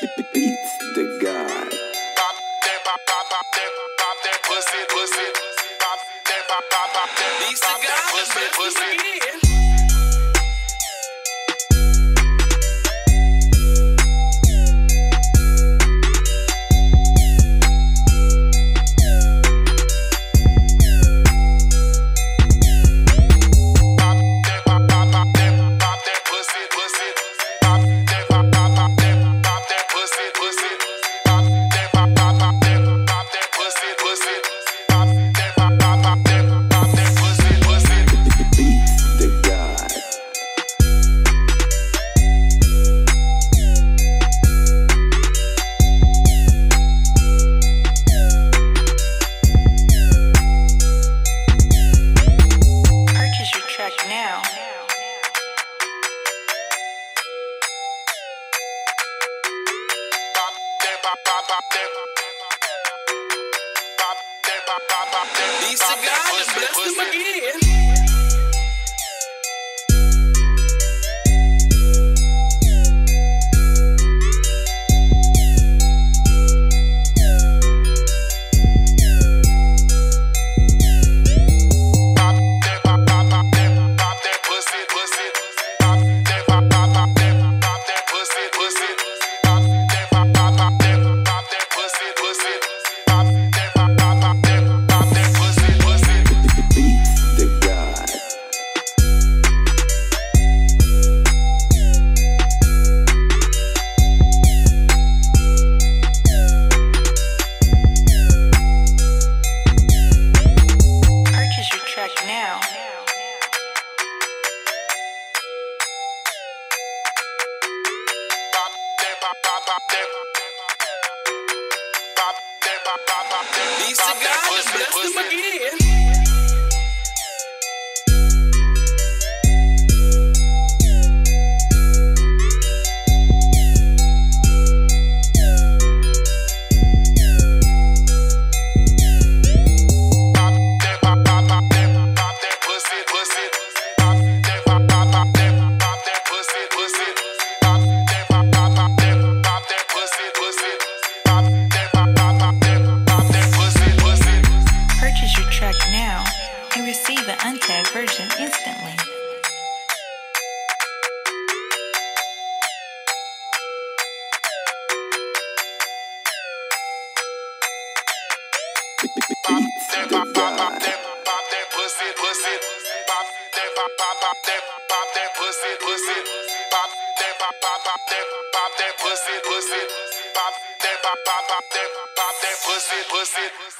Beats the God. Pop pop, pop, pop pop. Pop pop, pop, pop pop. These cigars bless them again. These cigars bless them again. version instantly. Pop that, pop, pop, pop that, pop that pussy, pussy. Pop that, pop, pop, pop that, pop that pussy, pussy. Pop that, pop, pop, pop that, pop that pussy, pussy. Pop that, pop, pop, pop that, pop that pussy, pussy.